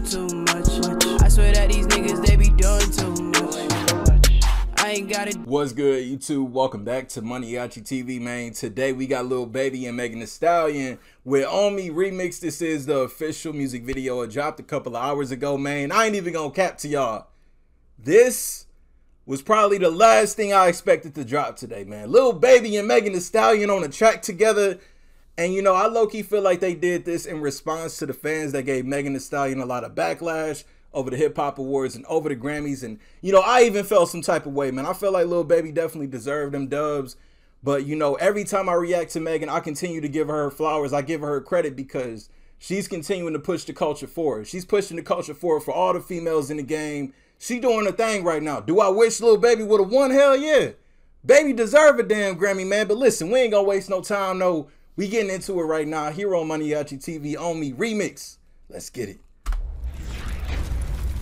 too much. I swear that these niggas, they be doing too much. I ain't got it. What's good, YouTube? Welcome back to Maniaci TV, man. Today we got Lil Baby and Megan Thee Stallion with On Me Remix. This is the official music video. It dropped a couple of hours ago, man. I ain't even gonna cap to y'all. This was probably the last thing I expected to drop today, man. Lil Baby and Megan Thee Stallion on a track together. And you know, I low-key feel like they did this in response to the fans that gave Megan Thee Stallion a lot of backlash over the hip hop awards and over the Grammys. And you know, I even felt some type of way, man. I felt like Lil Baby definitely deserved them dubs. But you know, every time I react to Megan, I continue to give her flowers. I give her credit because she's continuing to push the culture forward. She's pushing the culture forward for all the females in the game. She doing a thing right now. Do I wish Lil Baby would have won? Hell yeah. Baby deserve a damn Grammy, man. But listen, we ain't gonna waste no time. No, we getting into it right now. Hero on Maniaci TV on me remix. Let's get it.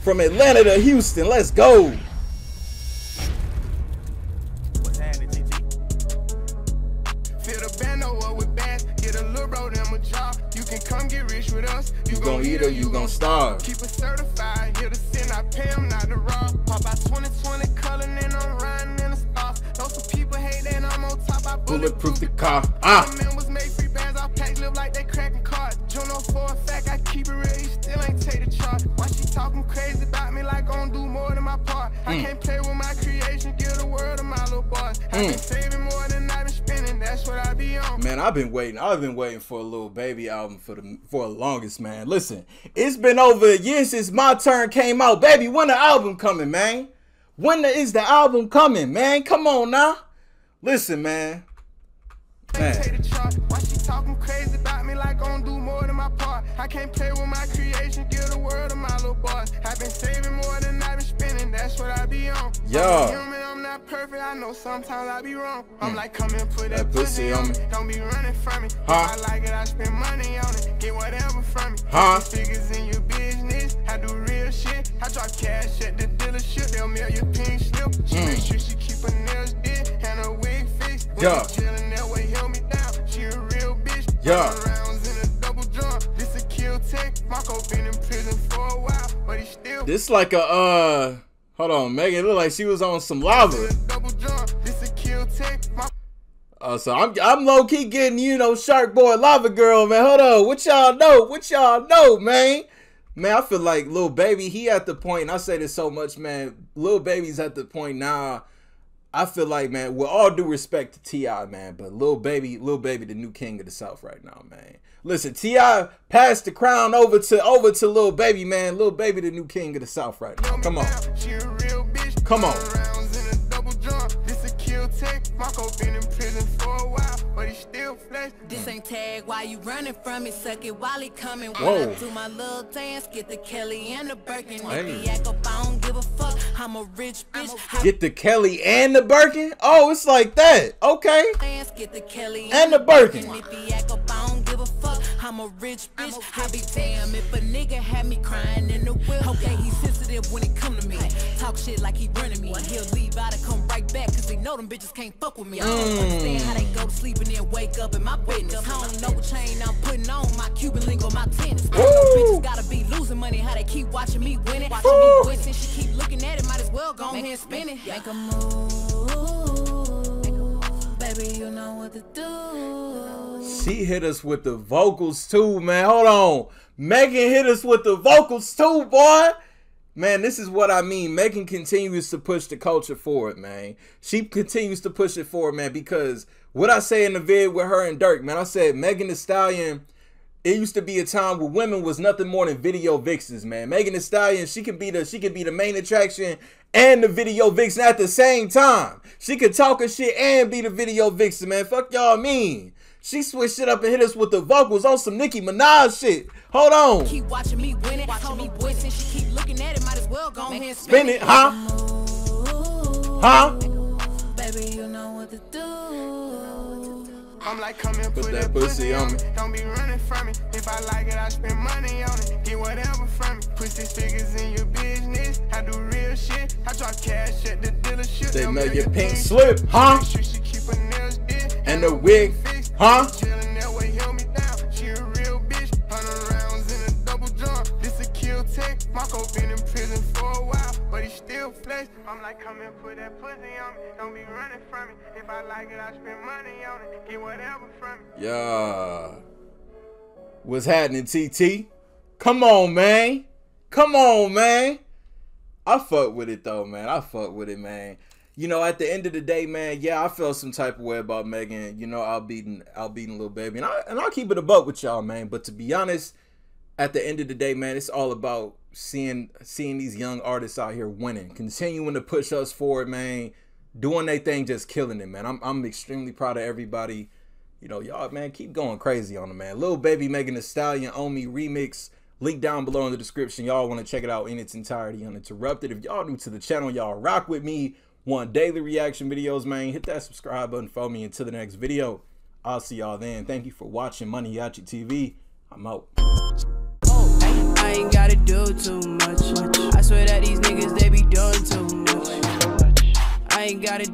From Atlanta to Houston, let's go. What's happening, TT? Fill the bando up with bands, get a little bro them a job. You can come get rich with us. You gon' eat or you gon' starve. Keep it certified, here to sin, I pay them not to rob. Pop out 2020 color, and I'm riding in the stars. Know some people hate that I'm on top, I Bulletproof the car. Ah. I mm. can't play with my creation, give the world to my little boys. I've mm. been saving more than I been spending, that's what I be on. Man, I've been waiting. I've been waiting for a Lil Baby album for the for the longest, man. Listen, it's been over a year since my turn came out. Baby, when the album coming, man? When the, is the album coming, man? Come on now. Listen, man. Man. Take the charge. Why she talking crazy about me like gon' do more than my part? I can't play with my creation, give the world to my little boys. I've been saving more than I've been spending, that's what I be on. Yeah. I'm human, I'm not perfect, I know sometimes I be wrong. I'm like, come and put that, That pussy pussy on me. me. Don't be running from me. Huh? If I like it, I spend money on it. Get whatever from me. Huh? Figures in your business, I do real shit. I drop cash at the dealership, they'll mail your pink slip. She make sure she keep her nails did and her wig fixed. When Mm. Yeah. chillin', that way help me down. She a real bitch. Yeah. Marco been in prison for a while, but he still This like a uh hold on, Megan. It looked like she was on some lava. in a double drum. This a Kel-Tec. My Uh, so I'm I'm low key getting you know Shark Boy Lava Girl man. Hold on, what y'all know? What y'all know, man? Man, I feel like Lil Baby he at the point. And I say this so much, man. Lil Baby's at the point now. I feel like man, with all due respect to T.I., man, but Lil Baby, Lil Baby, the new king of the South right now, man. Listen, T.I. passed the crown over to over to Lil Baby, man. Lil Baby, the new king of the South right now. Come on. down. She a real bitch. Come on. This a. Marco been in prison for a while, but he still flex. This ain't tag while you running from it, suck it while he coming. Whoa. When I do my little dance, get the Kelly and the Birkin. Hey. If he act up, I don't give a fuck. I'm a rich bitch. I Get the Kelly and the Birkin? Oh, it's like that. Okay. dance, get the Kelly And the Birkin. If he act up, I'm a rich bitch. I be damn if a nigga had me crying in the whip. Okay, he sensitive when it come to me. Talk shit like he running me. He'll leave out and come right back, cause they know them bitches can't fuck with me. I don't understand how they go to sleep and then wake up in my business. I don't know what chain I'm putting on, my Cuban link or my tennis. I know bitches gotta be losing money, how they keep watching me win it. Watching me win since she keep looking at it, might as well go ahead and spin it. Make a move, baby, you know what to do. She hit us with the vocals too, man. Hold on. Megan hit us with the vocals too, boy. Man, this is what I mean. Megan continues to push the culture forward, man. She continues to push it forward, man, because what I say in the vid with her and Durk, man, I said Megan Thee Stallion, it used to be a time where women was nothing more than video vixens, man. Megan Thee Stallion, she could be the she could be the main attraction and the video vixen at the same time. She could talk her shit and be the video vixen, man. Fuck y'all mean. She switched it up and hit us with the vocals on some Nicki Minaj shit. Hold on. Keep watching me win it, watching me since she keep looking at it, might as well go ahead and Spin it, huh? Huh? Like, come and Put put, that pussy on me. me. Don't be running from me. If I like it, I spend money on it. Get whatever from me. Put six figures in your business. I do real shit. I drop cash at the dealership. They know your pink slip, huh? Make sure she keep her nails did And the wig, huh? Face. I'm like, come and put that pussy on me. Don't be running from me. If I like it, I spend money on it. Get whatever from me. Yeah. What's happening, TT? Come on, man. Come on, man. I fuck with it though, man. I fuck with it, man. You know, at the end of the day, man, yeah, I felt some type of way about Megan. You know, I'll beating, I'll beating Lil Baby, and I and I'll keep it a buck with y'all, man. But to be honest, at the end of the day, man, it's all about seeing seeing these young artists out here winning, continuing to push us forward, man. Doing their thing, just killing it, man. I'm I'm extremely proud of everybody. You know, y'all, man, keep going crazy on them, man. Lil Baby Megan Thee Stallion on me remix. Link down below in the description. Y'all want to check it out in its entirety uninterrupted. If y'all new to the channel, y'all rock with me. Want daily reaction videos, man? Hit that subscribe button for me until the next video. I'll see y'all then. Thank you for watching Maniaci TV. I'm out. I ain't gotta do too much. I swear that these niggas, they be doing too much. I ain't gotta